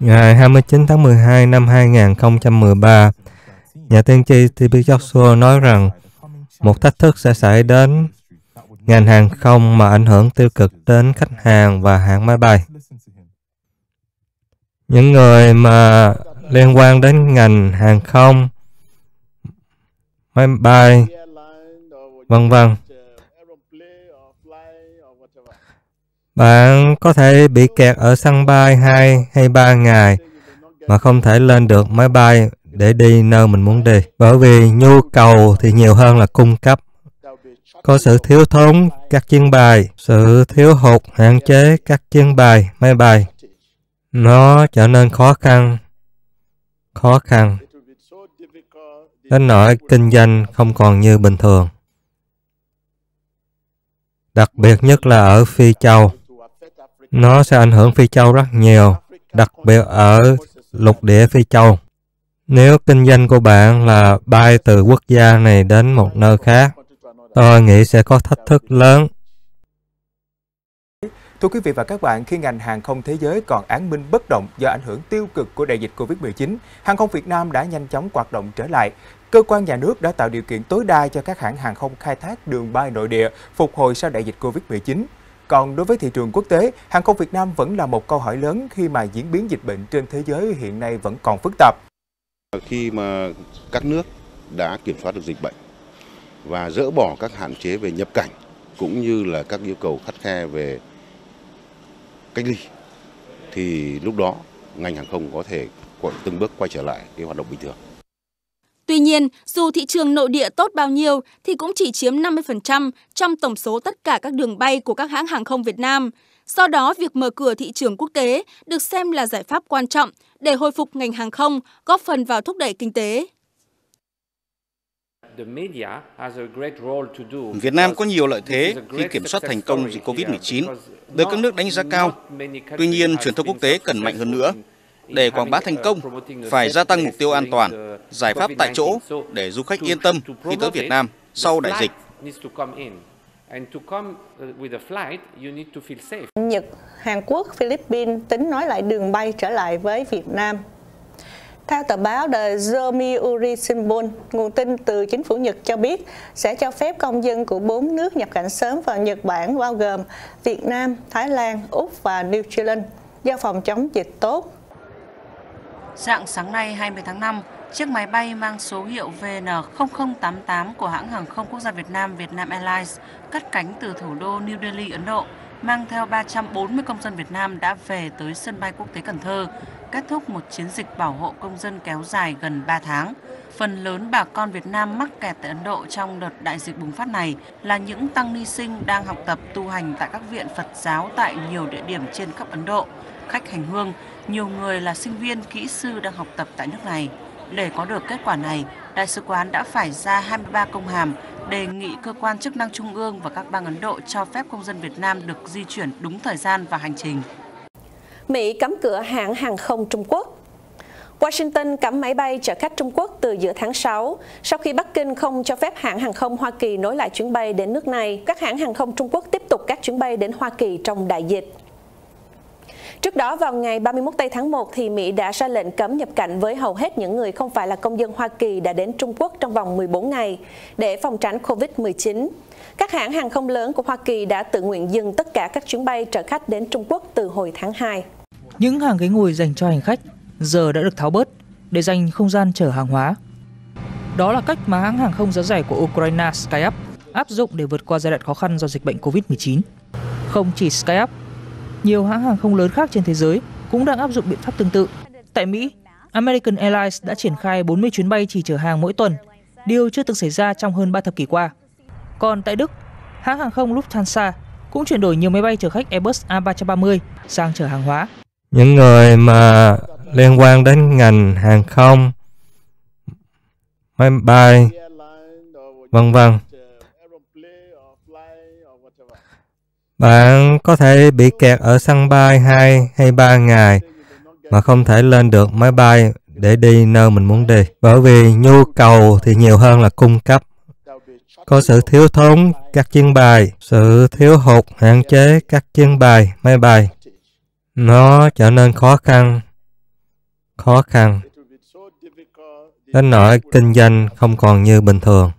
Ngày 29 tháng 12 năm 2013, nhà tiên tri T.B. Joshua nói rằng một thách thức sẽ xảy đến ngành hàng không mà ảnh hưởng tiêu cực đến khách hàng và hãng máy bay. Những người mà liên quan đến ngành hàng không, máy bay, vân vân. Bạn có thể bị kẹt ở sân bay 2 hay 3 ngày mà không thể lên được máy bay để đi nơi mình muốn đi. Bởi vì nhu cầu thì nhiều hơn là cung cấp. Có sự thiếu thốn các chuyến bay, sự thiếu hụt hạn chế các chuyến bay, máy bay. Nó trở nên khó khăn, khó khăn. Đến nỗi kinh doanh không còn như bình thường. Đặc biệt nhất là ở Phi Châu. Nó sẽ ảnh hưởng Phi Châu rất nhiều, đặc biệt ở lục địa Phi Châu. Nếu kinh doanh của bạn là bay từ quốc gia này đến một nơi khác, tôi nghĩ sẽ có thách thức lớn. Thưa quý vị và các bạn, khi ngành hàng không thế giới còn án minh bất động do ảnh hưởng tiêu cực của đại dịch Covid-19, hàng không Việt Nam đã nhanh chóng hoạt động trở lại. Cơ quan nhà nước đã tạo điều kiện tối đa cho các hãng hàng không khai thác đường bay nội địa phục hồi sau đại dịch Covid-19. Còn đối với thị trường quốc tế, hàng không Việt Nam vẫn là một câu hỏi lớn khi mà diễn biến dịch bệnh trên thế giới hiện nay vẫn còn phức tạp. Khi mà các nước đã kiểm soát được dịch bệnh và dỡ bỏ các hạn chế về nhập cảnh cũng như là các yêu cầu khắt khe về cách ly thì lúc đó ngành hàng không có thể từng bước quay trở lại cái hoạt động bình thường. Tuy nhiên, dù thị trường nội địa tốt bao nhiêu thì cũng chỉ chiếm 50% trong tổng số tất cả các đường bay của các hãng hàng không Việt Nam. Do đó, việc mở cửa thị trường quốc tế được xem là giải pháp quan trọng để hồi phục ngành hàng không, góp phần vào thúc đẩy kinh tế. Việt Nam có nhiều lợi thế khi kiểm soát thành công dịch COVID-19, được các nước đánh giá cao. Tuy nhiên, truyền thông quốc tế cần mạnh hơn nữa để quảng bá thành công, phải gia tăng mục tiêu an toàn, giải pháp tại chỗ để du khách yên tâm khi tới Việt Nam sau đại dịch. Nhật, Hàn Quốc, Philippines tính nói lại đường bay trở lại với Việt Nam. Theo tờ báo The Yomiuri Shimbun, nguồn tin từ chính phủ Nhật cho biết sẽ cho phép công dân của bốn nước nhập cảnh sớm vào Nhật Bản bao gồm Việt Nam, Thái Lan, Úc và New Zealand do phòng chống dịch tốt. Dạng sáng nay 20 tháng 5, chiếc máy bay mang số hiệu VN0088 của hãng hàng không quốc gia Việt Nam Vietnam Airlines cất cánh từ thủ đô New Delhi, Ấn Độ, mang theo 340 công dân Việt Nam đã về tới sân bay quốc tế Cần Thơ, kết thúc một chiến dịch bảo hộ công dân kéo dài gần 3 tháng. Phần lớn bà con Việt Nam mắc kẹt tại Ấn Độ trong đợt đại dịch bùng phát này là những tăng ni sinh đang học tập tu hành tại các viện Phật giáo tại nhiều địa điểm trên khắp Ấn Độ. Khách hành hương, nhiều người là sinh viên, kỹ sư đang học tập tại nước này. Để có được kết quả này, Đại sứ quán đã phải ra 23 công hàm đề nghị cơ quan chức năng trung ương và các bang Ấn Độ cho phép công dân Việt Nam được di chuyển đúng thời gian và hành trình. Mỹ cấm cửa hãng hàng không Trung Quốc Washington cấm máy bay chở khách Trung Quốc từ giữa tháng 6 sau khi Bắc Kinh không cho phép hãng hàng không Hoa Kỳ nối lại chuyến bay đến nước này. Các hãng hàng không Trung Quốc tiếp tục các chuyến bay đến Hoa Kỳ trong đại dịch. Trước đó vào ngày 31 tây tháng 1 thì Mỹ đã ra lệnh cấm nhập cảnh với hầu hết những người không phải là công dân Hoa Kỳ đã đến Trung Quốc trong vòng 14 ngày để phòng tránh Covid-19. Các hãng hàng không lớn của Hoa Kỳ đã tự nguyện dừng tất cả các chuyến bay chở khách đến Trung Quốc từ hồi tháng 2. Những hàng ghế ngồi dành cho hành khách giờ đã được tháo bớt để dành không gian chở hàng hóa. Đó là cách mà hãng hàng không giá rẻ của Ukraine SkyUp áp dụng để vượt qua giai đoạn khó khăn do dịch bệnh Covid-19. Không chỉ SkyUp, nhiều hãng hàng không lớn khác trên thế giới cũng đang áp dụng biện pháp tương tự. Tại Mỹ, American Airlines đã triển khai 40 chuyến bay chỉ chở hàng mỗi tuần, điều chưa từng xảy ra trong hơn 3 thập kỷ qua. Còn tại Đức, hãng hàng không Lufthansa cũng chuyển đổi nhiều máy bay chở khách Airbus A330 sang chở hàng hóa. Những người mà liên quan đến ngành hàng không, máy bay, vân vân. Bạn có thể bị kẹt ở sân bay 2 hay 3 ngày mà không thể lên được máy bay để đi nơi mình muốn đi. Bởi vì nhu cầu thì nhiều hơn là cung cấp. Có sự thiếu thốn các chuyến bay, sự thiếu hụt hạn chế các chuyến bay, máy bay. Nó trở nên khó khăn, khó khăn. Đến nỗi kinh doanh không còn như bình thường.